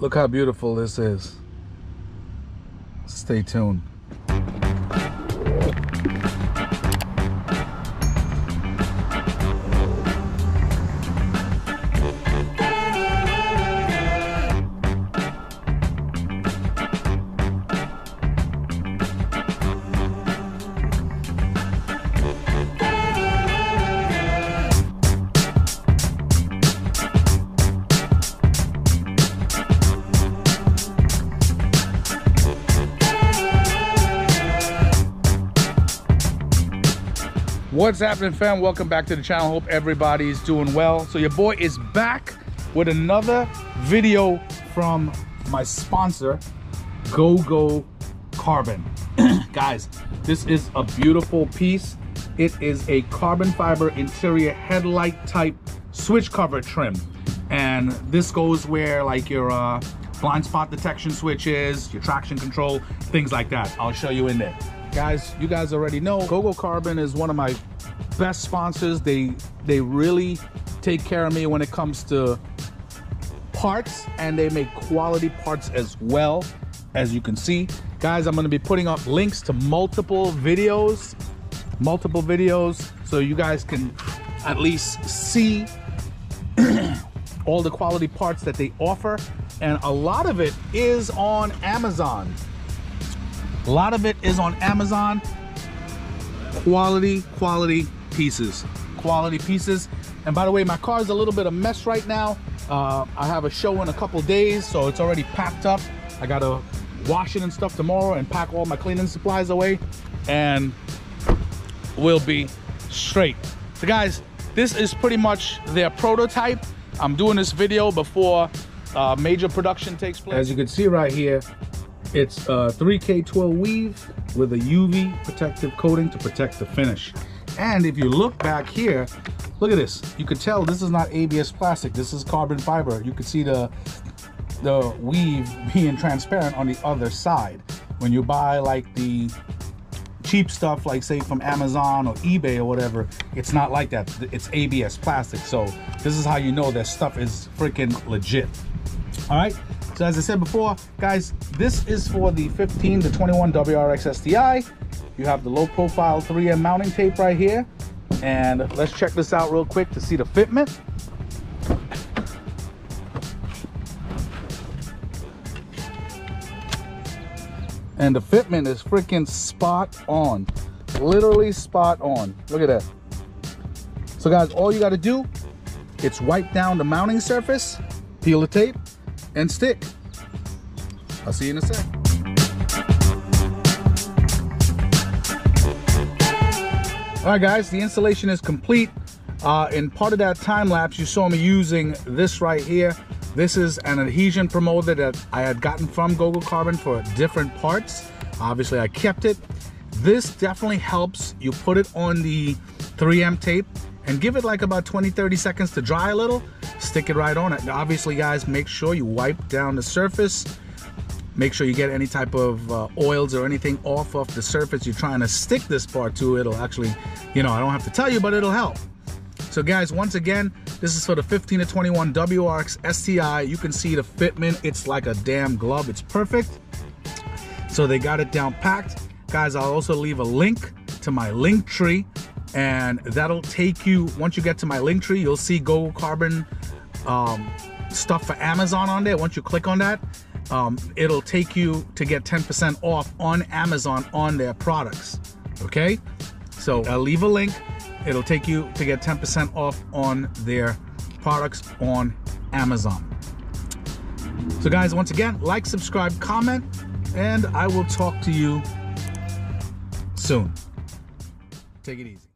Look how beautiful this is. Stay tuned. What's happening fam? Welcome back to the channel. Hope everybody's doing well. So your boy is back with another video from my sponsor, GoGo Carbon. Guys, this is a beautiful piece. It is a carbon fiber interior headlight type switch cover trim. And this goes where like your uh, blind spot detection switches, your traction control, things like that. I'll show you in there. Guys, you guys already know GoGo Carbon is one of my best sponsors. They they really take care of me when it comes to parts and they make quality parts as well as you can see. Guys, I'm going to be putting up links to multiple videos, multiple videos so you guys can at least see all the quality parts that they offer and a lot of it is on Amazon. A lot of it is on Amazon. Quality, quality pieces. Quality pieces. And by the way, my car is a little bit of mess right now. Uh, I have a show in a couple days, so it's already packed up. I gotta wash it and stuff tomorrow and pack all my cleaning supplies away. And we'll be straight. So guys, this is pretty much their prototype. I'm doing this video before uh, major production takes place. As you can see right here, it's uh, a 3K twill weave with a UV protective coating to protect the finish. And if you look back here, look at this. You could tell this is not ABS plastic. This is carbon fiber. You can see the, the weave being transparent on the other side. When you buy like the cheap stuff, like say from Amazon or eBay or whatever, it's not like that. It's ABS plastic. So this is how you know that stuff is freaking legit. All right. So as I said before, guys, this is for the 15 to 21 WRX STI. You have the low profile 3M mounting tape right here. And let's check this out real quick to see the fitment. And the fitment is freaking spot on. Literally spot on. Look at that. So guys, all you gotta do, it's wipe down the mounting surface, peel the tape, and stick. I'll see you in a sec. All right, guys, the installation is complete. Uh, in part of that time lapse, you saw me using this right here. This is an adhesion promoter that I had gotten from GoGo Carbon for different parts. Obviously, I kept it. This definitely helps. You put it on the 3M tape and give it like about 20, 30 seconds to dry a little. Stick it right on it. Obviously, guys, make sure you wipe down the surface. Make sure you get any type of uh, oils or anything off of the surface you're trying to stick this part to. It'll actually, you know, I don't have to tell you, but it'll help. So guys, once again, this is for the 15 to 21 WRX STI. You can see the fitment. It's like a damn glove. It's perfect. So they got it down packed. Guys, I'll also leave a link to my Linktree and that'll take you, once you get to my Linktree, you'll see Go Carbon um, stuff for Amazon on there. Once you click on that, um, it'll take you to get 10% off on Amazon on their products. Okay? So I'll leave a link. It'll take you to get 10% off on their products on Amazon. So guys, once again, like, subscribe, comment, and I will talk to you soon. Take it easy.